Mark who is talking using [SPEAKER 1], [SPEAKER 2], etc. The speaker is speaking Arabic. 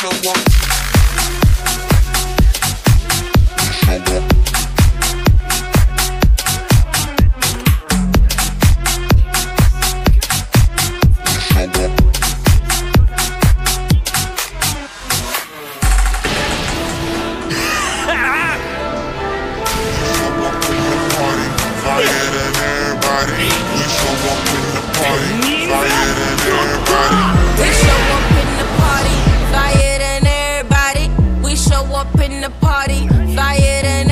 [SPEAKER 1] Friday.
[SPEAKER 2] party, fire than